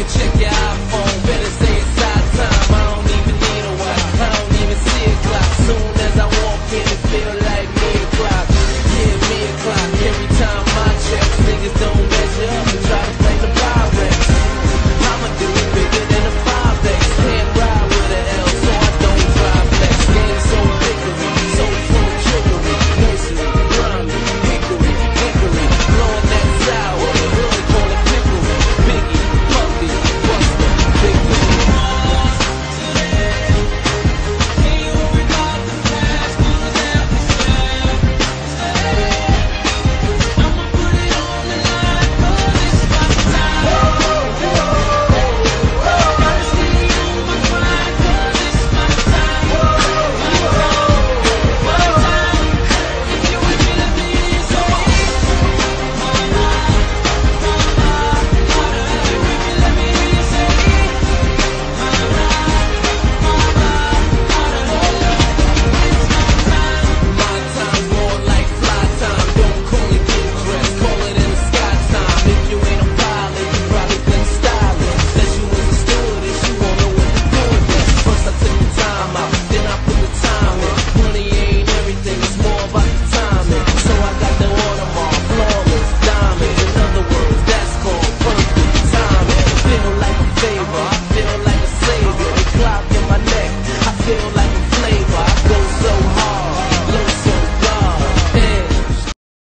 can check it flavor.